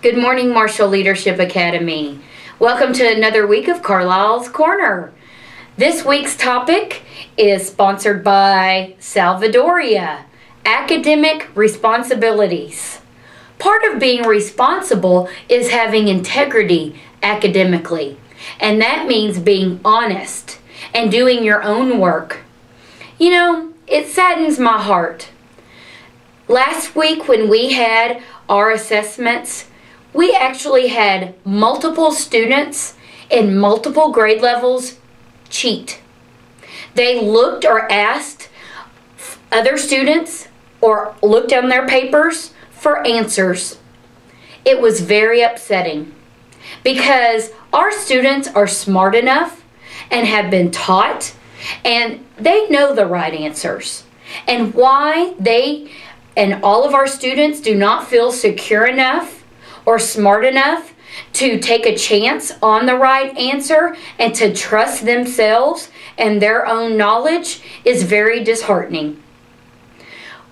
Good morning, Marshall Leadership Academy. Welcome to another week of Carlisle's Corner. This week's topic is sponsored by Salvadoria Academic Responsibilities. Part of being responsible is having integrity academically, and that means being honest and doing your own work. You know, it saddens my heart. Last week, when we had our assessments, we actually had multiple students in multiple grade levels cheat. They looked or asked other students or looked on their papers for answers. It was very upsetting because our students are smart enough and have been taught and they know the right answers. And why they and all of our students do not feel secure enough or smart enough to take a chance on the right answer and to trust themselves and their own knowledge is very disheartening.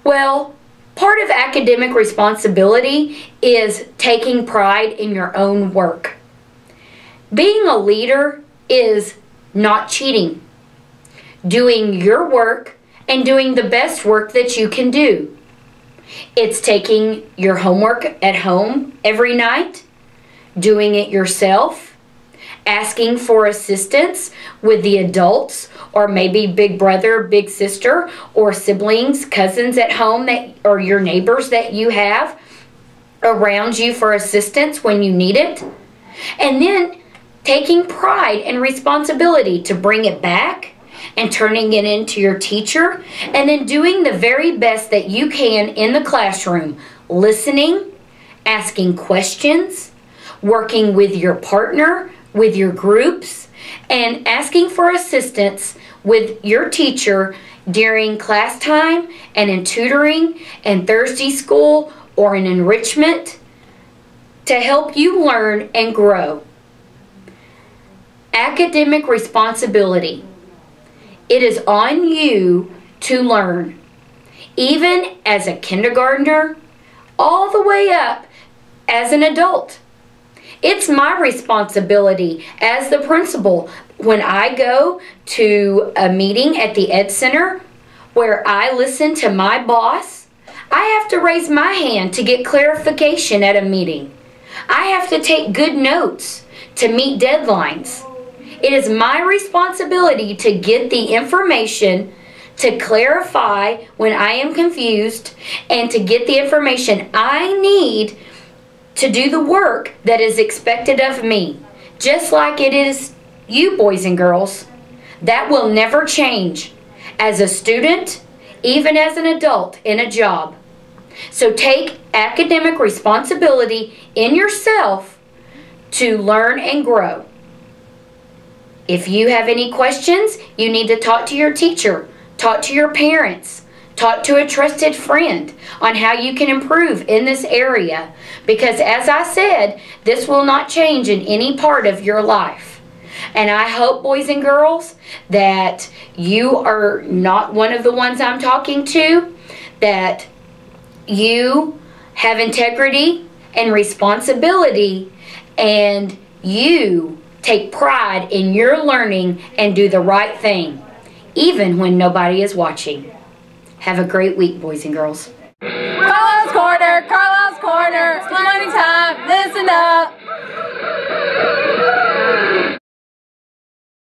Well, part of academic responsibility is taking pride in your own work. Being a leader is not cheating, doing your work and doing the best work that you can do. It's taking your homework at home every night doing it yourself, asking for assistance with the adults or maybe big brother, big sister or siblings, cousins at home that or your neighbors that you have around you for assistance when you need it. And then taking pride and responsibility to bring it back and turning it into your teacher and then doing the very best that you can in the classroom, listening, asking questions, working with your partner, with your groups, and asking for assistance with your teacher during class time and in tutoring and Thursday school or in enrichment to help you learn and grow. Academic responsibility. It is on you to learn. Even as a kindergartner, all the way up as an adult. It's my responsibility as the principal when I go to a meeting at the Ed Center where I listen to my boss. I have to raise my hand to get clarification at a meeting. I have to take good notes to meet deadlines. It is my responsibility to get the information to clarify when I am confused and to get the information I need to do the work that is expected of me, just like it is you, boys and girls. That will never change as a student, even as an adult in a job. So take academic responsibility in yourself to learn and grow. If you have any questions, you need to talk to your teacher, talk to your parents, Talk to a trusted friend on how you can improve in this area because, as I said, this will not change in any part of your life. And I hope, boys and girls, that you are not one of the ones I'm talking to, that you have integrity and responsibility, and you take pride in your learning and do the right thing, even when nobody is watching. Have a great week, boys and girls.